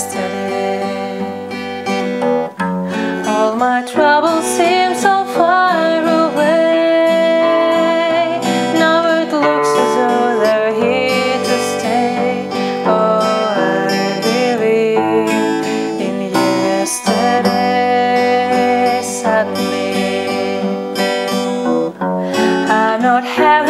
yesterday. All my troubles seem so far away. Now it looks as though they're here to stay. Oh, I believe in yesterday. Suddenly, I'm not having.